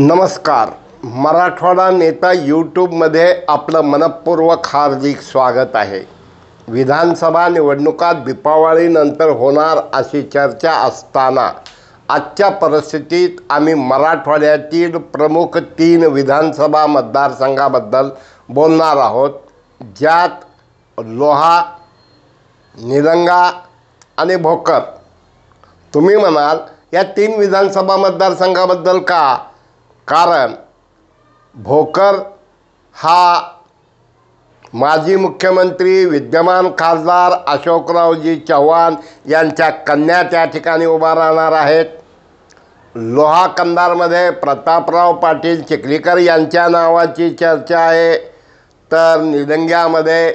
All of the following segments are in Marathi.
नमस्कार. मराठवाडा नेता यूट्यूबमध्ये आपलं मनपूर्वक हार्दिक स्वागत आहे. विधानसभा निवडणुकात दीपावळीनंतर होणार अशी चर्चा असताना आजच्या परिस्थितीत आम्ही मराठवाड्यातील प्रमुख तीन विधानसभा मतदारसंघाबद्दल बोलणार आहोत. ज्यात लोहा निलंगा आणि भोकर. तुम्ही म्हणाल या तीन विधानसभा मतदारसंघाबद्दल का? कारण भोकर हा माजी मुख्यमंत्री विद्यमान खासदार अशोकरावजी चव्हाण यांच्या कन्या त्या ठिकाणी उभा राहणार आहेत. लोहा कंदारमध्ये प्रतापराव पाटील चिखलीकर यांच्या नावाची चर्चा आहे. तर निलंग्यामध्ये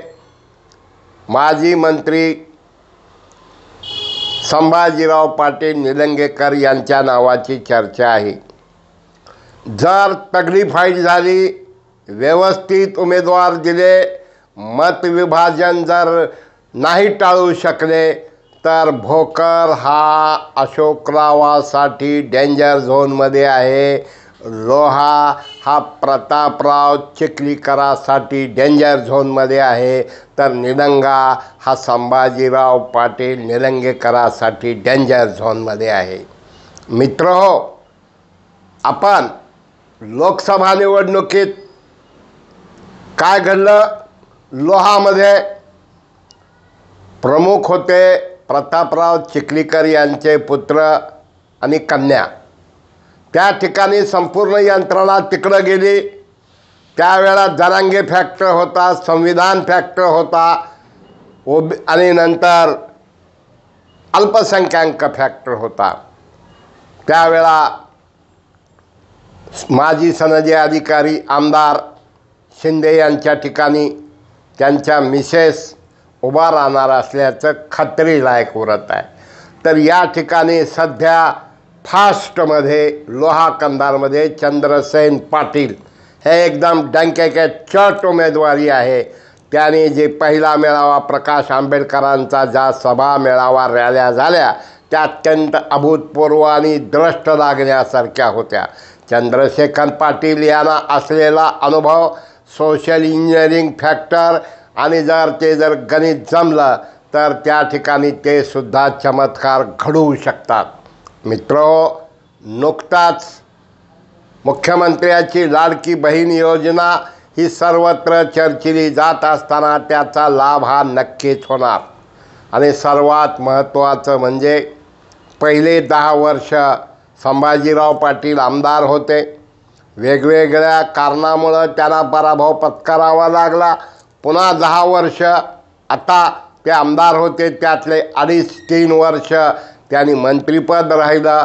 माजी मंत्री संभाजीराव पाटील निलंगेकर यांच्या नावाची चर्चा आहे. जर तगडी फाईट झाली व्यवस्थित उमेदवार दिले मतविभाजन जर नाही टाळू शकले तर भोकर हा अशोकरावासाठी डेंजर झोनमध्ये आहे. लोहा हा प्रतापराव चिखलीकरासाठी डेंजर झोनमध्ये आहे. तर निलंगा हा संभाजीराव पाटील निलंगेकरासाठी डेंजर झोनमध्ये आहे. मित्र हो आपण लोकसभा निवडणुकीत काय घडलं? लोहामध्ये प्रमुख होते प्रतापराव चिखलीकर यांचे पुत्र आणि कन्या. त्या ठिकाणी संपूर्ण यंत्रणा तिकडं गेली. त्यावेळा जरांगे फॅक्टर होता संविधान फॅक्टर होता ओबी आणि नंतर अल्पसंख्याक फॅक्टर होता. त्यावेळा माजी सनदी अधिकारी आमदार शिंदे यांच्या ठिकाणी त्यांच्या मिसेस उभा राहणार असल्याचं खात्रीलायक उरत आहे. तर या ठिकाणी सध्या फास्टमध्ये लोहा कंधारमध्ये चंद्रसेन पाटील हे एकदम डंकेके चट उमेदवारी आहे. त्याने जे पहिला मेळावा प्रकाश आंबेडकरांचा ज्या सभा मेळावा रॅल्या झाल्या त्या अत्यंत अभूतपूर्व आणि द्रष्ट लागण्यासारख्या होत्या. चंद्रशेखर पाटील यांना असलेला अनुभव सोशल इंजिनिअरिंग फॅक्टर आणि जर ते जर गणित जमलं तर त्या ठिकाणी ते सुद्धा चमत्कार घडवू शकतात. मित्र नुकताच मुख्यमंत्र्याची लाडकी बहीण योजना ही सर्वत्र चर्चिली जात असताना त्याचा लाभ हा नक्कीच होणार. आणि सर्वात महत्त्वाचं म्हणजे पहिले दहा वर्ष संभाजीराव पाटील आमदार होते. वेगवेगळ्या कारणामुळं त्यांना पराभव पत्करावा लागला. पुन्हा दहा वर्ष आता ते आमदार होते. त्यातले अडीच तीन वर्ष त्यांनी मंत्रिपद राहिलं.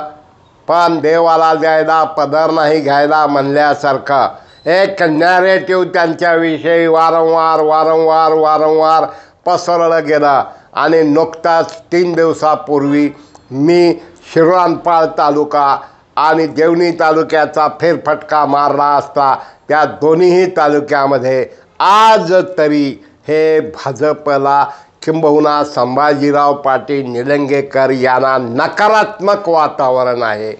पण देवाला द्यायला पदर नाही घ्यायला म्हणल्यासारखं. एक नॅरेटिव्ह त्यांच्याविषयी वारंवार वारंवार वारंवार पसरलं गेलं. आणि नुकताच तीन दिवसापूर्वी मी शिरवानपाळ तालुका आणि देवणी तालुक्याचा फेरफटका मारला असता त्या दोन्हीही तालुक्यामध्ये आज तरी हे भाजपला किंबहुना संभाजीराव पाटील निलंगेकर यांना नकारात्मक वातावरण आहे.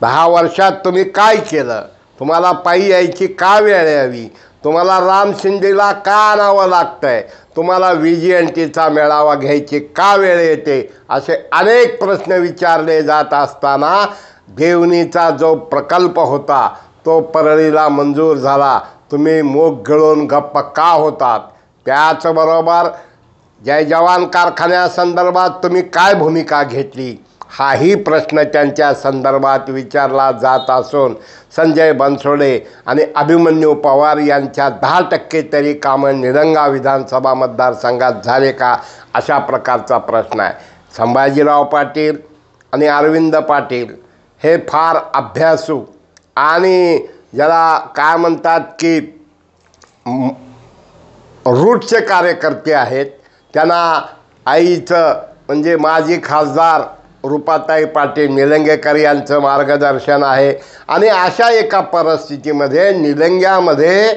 दहा वर्षात तुम्ही काय केलं? तुम्हाला पायी यायची का वेळ यावी? तुम्हाला राम शिंदेला का आणावं लागतंय? तुम्हाला व्ही जी एन टीचा मेळावा घ्यायची का वेळ येते? असे अनेक प्रश्न विचारले जात असताना देवणीचा जो प्रकल्प होता तो परळीला मंजूर झाला. तुम्ही मूग गिळून गप्प का होतात? त्याचबरोबर जय जवान कारखान्यासंदर्भात तुम्ही काय भूमिका घेतली? हाही प्रश्न त्यांच्या संदर्भात विचारला जात असून संजय बनसोडे आणि अभिमन्यू पवार यांच्या दहा टक्के तरी कामं निरंगा विधानसभा मतदारसंघात झाले का अशा प्रकारचा प्रश्न आहे. संभाजीराव पाटील आणि अरविंद पाटील हे फार अभ्यासू आणि ज्याला काय म्हणतात की रूटचे कार्यकर्ते आहेत. त्यांना आईचं म्हणजे माजी खासदार रुपाताई पाटील निलंगेकर यांचं मार्गदर्शन आहे. आणि अशा एका परिस्थितीमध्ये निलंग्यामध्ये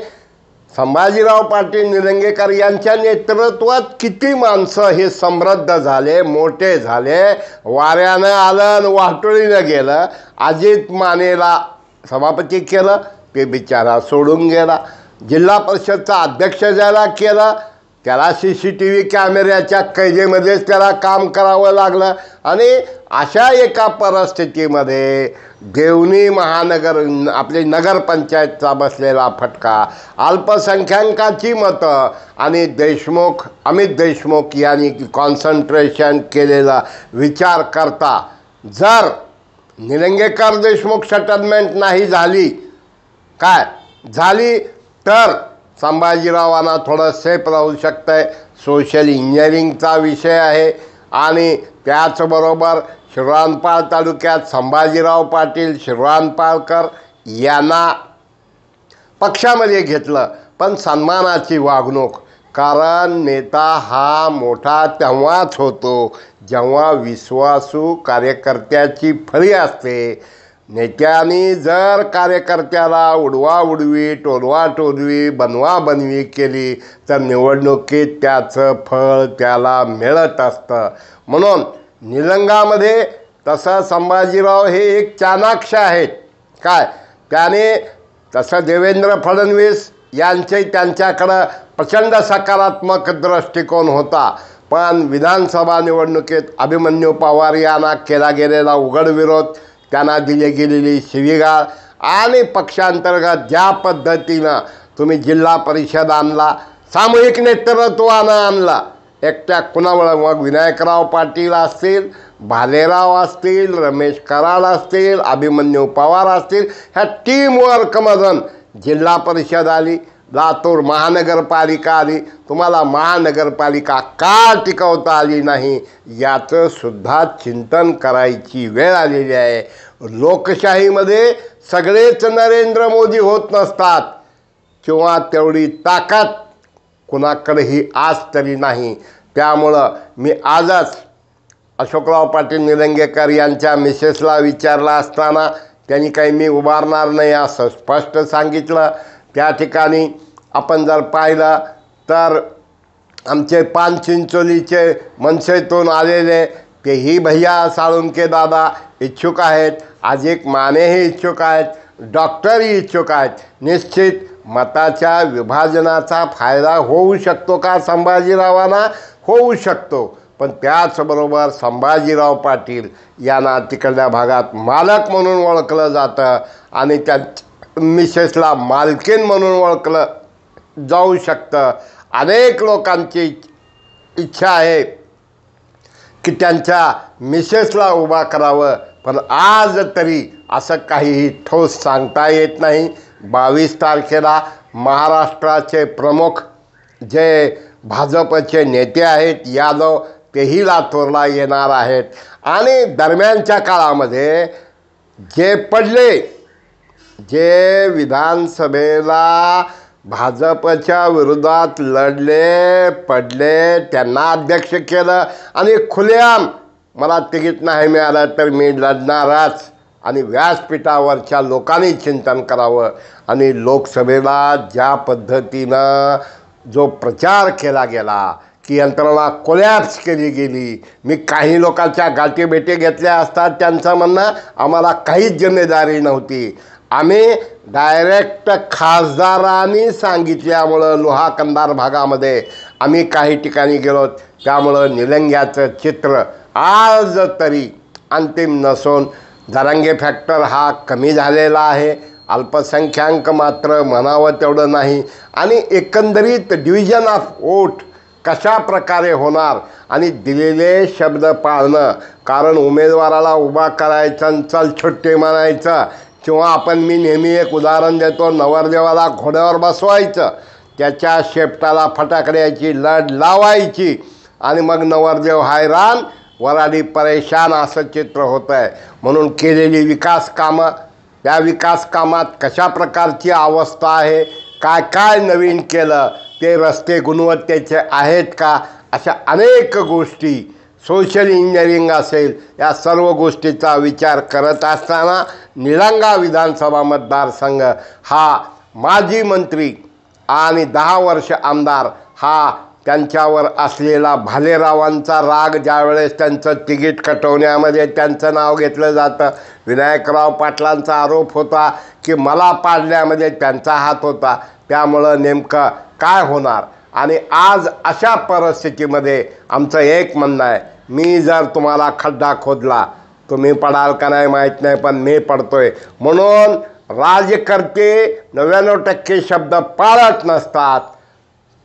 संभाजीराव पाटील निलंगेकर यांच्या नेतृत्वात किती माणसं हे समृद्ध झाले मोठे झाले? वाऱ्यानं आलं आणि वाटोळीनं गेलं. अजित मानेला सभापती केलं ते बिचारा सोडून गेला. जिल्हा परिषदचा अध्यक्ष ज्याला केलं त्याला सी सी टी व्ही कॅमेऱ्याच्या कैदेमध्येच त्याला काम करावं लागलं. आणि अशा एका परिस्थितीमध्ये देवणी महानगर आपली नगरपंचायतचा बसलेला फटका. अल्पसंख्याकांची मतं आणि देशमुख अमित देशमुख यांनी कॉन्सन्ट्रेशन केलेला विचार करता. जर निलंगेकर देशमुख सेटलमेंट नाही झाली काय? झाली तर संभाजीरावांना थोडं सेफ राहू शकतं सोशल इंजिनिअरिंगचा विषय आहे. आणि त्याचबरोबर शिरवानपाळ तालुक्यात संभाजीराव पाटील शिरवानपाळकर यांना पक्षामध्ये घेतलं. पण सन्मानाची वागणूक. कारण नेता हा मोठा तेव्हाच होतो. जेव्हा विश्वासू कार्यकर्त्याची फळी असते. नेत्यांनी जर कार्यकर्त्याला उडवा उडवी टोलवा टोलवी बनवा बनवी केली तर निवडणुकीत त्याचं फळ त्याला मिळत असतं. म्हणून निलंगामध्ये तसं संभाजीराव हे एक चाणाक्ष आहेत. काय? त्याने तसं देवेंद्र फडणवीस यांचे त्यांच्याकडं प्रचंड सकारात्मक दृष्टिकोन होता. पण विधानसभा निवडणुकीत अभिमन्यू पवार यांना केला गेलेला उघड विरोध त्यांना दिली गेलेली शिवीगाळ आणि पक्षांतर्गत ज्या पद्धतीनं तुम्ही जिल्हा परिषद आणला सामूहिक नेतृत्वानं आणला एकट्या कुणामुळं मग विनायकराव पाटील असतील भालेराव असतील रमेश कराड असतील अभिमन्यू पवार असतील ह्या टीमवर्कमधून जिल्हा परिषद आली. लातूर महानगरपालिका आली. तुम्हाला महानगरपालिका का टिकवता आली नाही? याचं सुद्धा चिंतन करायची वेळ आलेली आहे. लोकशाहीमध्ये सगळेच नरेंद्र मोदी होत नसतात. किंवा तेवढी ताकद कुणाकडेही आज तरी नाही. त्यामुळं मी आजच अशोकराव पाटील निलंगेकर यांच्या मिसेसला विचारला असताना त्यांनी काही मी उभारणार नाही असं स्पष्ट सांगितलं. त्या ठिकाणी आपण जर पाहिलं तर आमचे पान चिंचोलीचे मनसेतून आलेले ते ही भैया साळुंके दादा इच्छुक आहेत अजिक मानेही इच्छुक आहेत डॉक्टरही इच्छुक आहेत. निश्चित मताच्या विभाजनाचा फायदा होऊ शकतो का संभाजीरावांना? होऊ शकतो. पण त्याचबरोबर संभाजीराव पाटील यांना तिकडल्या भागात मालक म्हणून ओळखलं जातं आणि त्या मिसेसला मालकीन म्हणून ओळखलं जाऊ शकतं. अनेक लोकांची इच्छा आहे की त्यांच्या मिसेसला उभा करावं. पण आज तरी असं काहीही ठोस सांगता येत नाही. बावीस तारखेला महाराष्ट्राचे प्रमुख जे भाजपचे नेते आहेत यादव तेही लातूरला येणार आहेत. आणि दरम्यानच्या काळामध्ये जे पडले जे विधानसभेला भाजपच्या विरोधात लढले पडले त्यांना अध्यक्ष केलं आणि खुलेआम मला तिकीट नाही मिळालं तर मी लढणारच. आणि व्यासपीठावरच्या लोकांनी चिंतन करावं. आणि लोकसभेला ज्या पद्धतीनं जो प्रचार केला गेला की यंत्रणा कोलॅप्स केली गेली. मी काही लोकांच्या गाठीभेटी घेतल्या असतात त्यांचं म्हणणं आम्हाला काहीच जिम्मेदारी नव्हती. आम्ही डायरेक्ट खासदारांनी सांगितल्यामुळं लोहा कंदार भागामध्ये आम्ही काही ठिकाणी गेलो त्यामुळं निलंग्याचं चित्र आज तरी अंतिम नसून जरांगे फॅक्टर हा कमी झालेला आहे. अल्पसंख्याक मात्र म्हणावं तेवढं नाही. आणि एकंदरीत डिव्हिजन ऑफ वोट कशा प्रकारे होणार आणि दिलेले शब्द पाळणं? कारण उमेदवाराला उभा करायचा आणि चल छुट्टे म्हणायचं किंवा आपण मी नेहमी एक उदाहरण देतो नवरदेवाला घोड्यावर बसवायचं त्याच्या शेपटाला फटाकड्याची लढ लावायची आणि मग नवरदेव हैराण वराडी परेशान असं चित्र होतं आहे म्हणून केलेली विकास कामं त्या विकास कामात कशा प्रकारची अवस्था आहे काय काय नवीन केलं ते रस्ते गुणवत्तेचे आहेत का अशा अनेक गोष्टी सोशल इंजिनिअरिंग असेल या सर्व गोष्टीचा विचार करत असताना निलंगा विधानसभा मतदारसंघ हा माजी मंत्री आणि दहा वर्ष आमदार हा त्यांच्यावर असलेला भालेरावांचा राग ज्यावेळेस त्यांचं तिकीट कटवण्यामध्ये त्यांचं नाव घेतलं जातं. विनायकराव पाटलांचा आरोप होता की मला पाडण्यामध्ये त्यांचा हात होता. त्यामुळं नेमकं काय होणार? आणि आज अशा परिस्थितीमध्ये आमचं एक म्हणणं आहे मी जर तुम्हाला खड्डा खोदला तुम्ही पडाल का नाही माहीत नाही पण मी पडतोय. म्हणून राजकर्ते नव्याण्णव टक्के शब्द पाळत नसतात.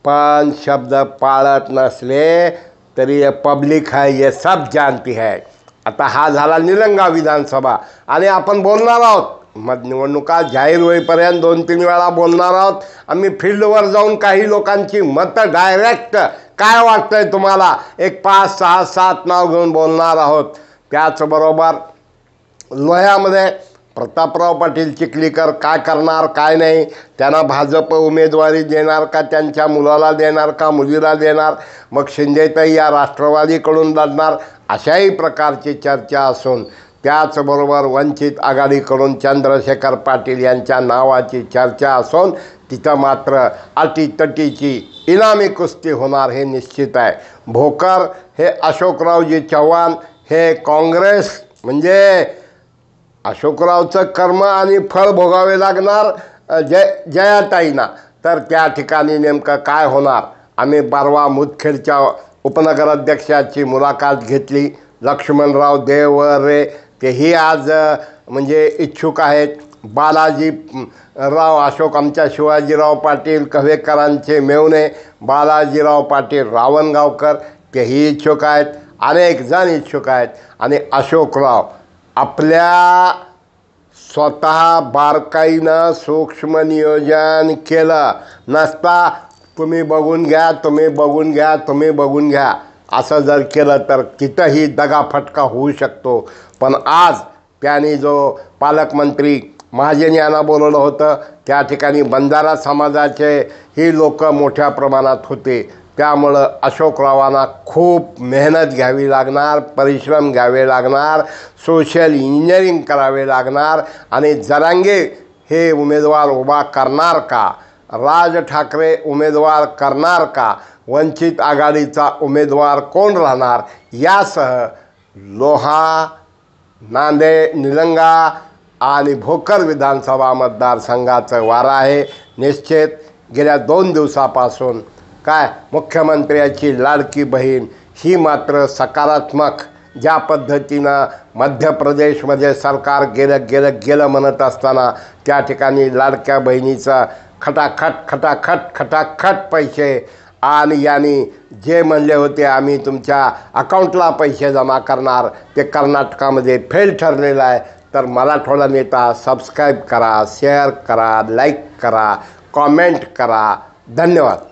पण शब्द पाळत नसले तरी ये पब्लिक है ये सब जानती है आता हा झाला निलंगा विधानसभा. आणि आपण बोलणार आहोत मग निवडणुका जाहीर होईपर्यंत दोन तीन वेळा बोलणार आहोत. आम्ही फील्डवर जाऊन काही लोकांची मतं डायरेक्ट काय वाटतंय तुम्हाला? एक पाच सहा सात नाव घेऊन बोलणार आहोत. त्याचबरोबर लोह्यामध्ये प्रतापराव पाटील चिखलीकर काय करणार काय नाही त्यांना भाजप उमेदवारी देणार का त्यांच्या मुलाला देणार का मुलीला देणार? मग शिंदेताई या राष्ट्रवादीकडून लढणार अशाही प्रकारची चर्चा असून त्याचबरोबर वंचित आघाडीकडून चंद्रशेखर पाटील यांच्या नावाची चर्चा असून तिथं मात्र अटीतटीची इनामी कुस्ती होणार हे निश्चित आहे. भोकर हे अशोकरावजी चव्हाण हे काँग्रेस म्हणजे अशोकरावचं कर्म आणि फळ भोगावे लागणार जय जयाताईंना. तर त्या ठिकाणी नेमकं काय होणार? आम्ही बारवा मुदखेडच्या उपनगराध्यक्षाची मुलाखत घेतली. लक्ष्मणराव देवरे तेही आज म्हणजे इच्छुक आहेत बालाजी राव अशोक आमच्या शिवाजीराव पाटील कव्हेकरांचे मेवणे बालाजीराव पाटील रावणगावकर तेही इच्छुक आहेत अनेक जण इच्छुक आहेत. आणि अशोकराव आपल्या स्वतः बारकाईनं सूक्ष्म नियोजन केलं. नसता तुम्ही बघून घ्या तुम्ही बघून घ्या तुम्ही बघून घ्या. असं जर केलं तर तिथंही दगाफटका होऊ शकतो. पण आज त्याने जो पालकमंत्री महाजन यांना बोलवलं होतं त्या ठिकाणी बंजारा समाजाचे ही लोक मोठ्या प्रमाणात होते. त्यामुळं अशोकरावांना खूप मेहनत घ्यावी लागणार परिश्रम घ्यावे लागणार सोशल इंजिनिअरिंग करावे लागणार आणि जरांगे हे उमेदवार उभा करणार का? राज ठाकरे उमेदवार करणार का? वंचित आघाडीचा उमेदवार कोण राहणार? यासह लोहा नांदे निलंगा आणि भोकर विधानसभा मतदारसंघाचं वारं आहे. निश्चित गेल्या दोन दिवसापासून काय मुख्यमंत्र्याची लाडकी बहीण ही मात्र सकारात्मक ज्या पद्धतीनं मध्य प्रदेशमध्ये सरकार गेलं गेलं गेलं म्हणत असताना त्या ठिकाणी लाडक्या बहिणीचं खटाखट खटाखट खटाखट पैसे. आणि यांनी जे म्हणले होते आम्ही तुमच्या अकाउंटला पैसे जमा करणार ते कर्नाटकामध्ये फेल ठरलेलं आहे. तर मराठवाडा नेता सबस्क्राईब करा शेअर करा लाईक करा कॉमेंट करा. धन्यवाद.